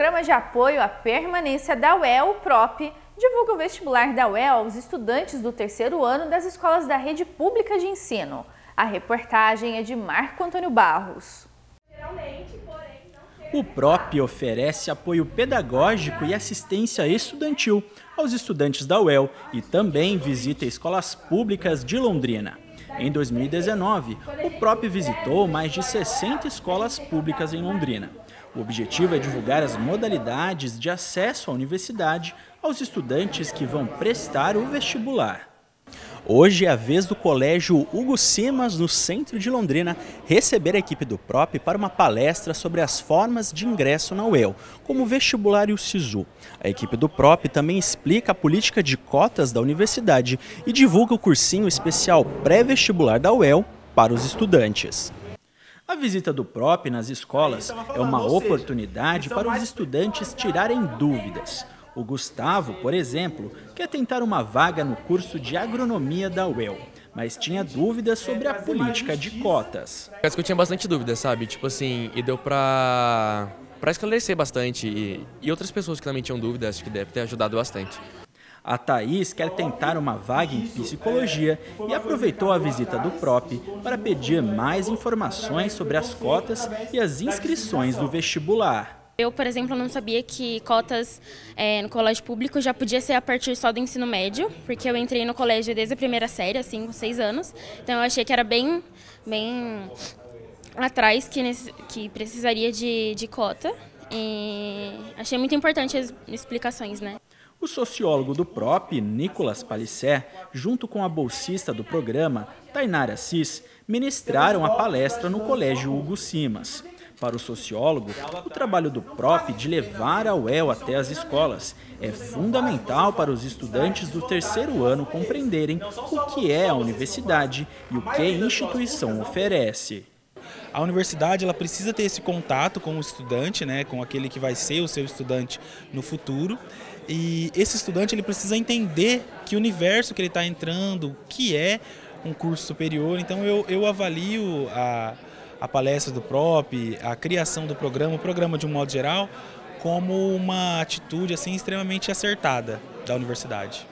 programa de apoio à permanência da UEL, o PROP, divulga o vestibular da UEL aos estudantes do terceiro ano das escolas da rede pública de ensino. A reportagem é de Marco Antônio Barros. O PROP oferece apoio pedagógico e assistência estudantil aos estudantes da UEL e também visita escolas públicas de Londrina. Em 2019, o PROP visitou mais de 60 escolas públicas em Londrina. O objetivo é divulgar as modalidades de acesso à universidade aos estudantes que vão prestar o vestibular. Hoje é a vez do Colégio Hugo Simas, no centro de Londrina, receber a equipe do PROP para uma palestra sobre as formas de ingresso na UEL, como o vestibular e o SISU. A equipe do PROP também explica a política de cotas da universidade e divulga o cursinho especial pré-vestibular da UEL para os estudantes. A visita do PROP nas escolas é uma oportunidade para os estudantes tirarem dúvidas. O Gustavo, por exemplo, quer tentar uma vaga no curso de agronomia da UEL, mas tinha dúvidas sobre a política de cotas. Acho que eu tinha bastante dúvidas, sabe? Tipo assim, e deu pra, pra esclarecer bastante. E, e outras pessoas que também tinham dúvidas, acho que deve ter ajudado bastante. A Thaís quer tentar uma vaga em psicologia e aproveitou a visita do PROP para pedir mais informações sobre as cotas e as inscrições do vestibular. Eu, por exemplo, não sabia que cotas é, no colégio público já podia ser a partir só do ensino médio, porque eu entrei no colégio desde a primeira série, assim, com seis anos. Então eu achei que era bem, bem atrás que, que precisaria de, de cota. E achei muito importante as explicações, né? O sociólogo do PROP, Nicolas Palissé, junto com a bolsista do programa, Tainara Assis, ministraram a palestra no Colégio Hugo Simas. Para o sociólogo, o trabalho do PROP de levar a UEL até as escolas é fundamental para os estudantes do terceiro ano compreenderem o que é a universidade e o que a instituição oferece. A universidade ela precisa ter esse contato com o estudante, né, com aquele que vai ser o seu estudante no futuro. E esse estudante ele precisa entender que universo que ele está entrando, o que é um curso superior. Então eu, eu avalio a, a palestra do PROP, a criação do programa, o programa de um modo geral, como uma atitude assim extremamente acertada da universidade.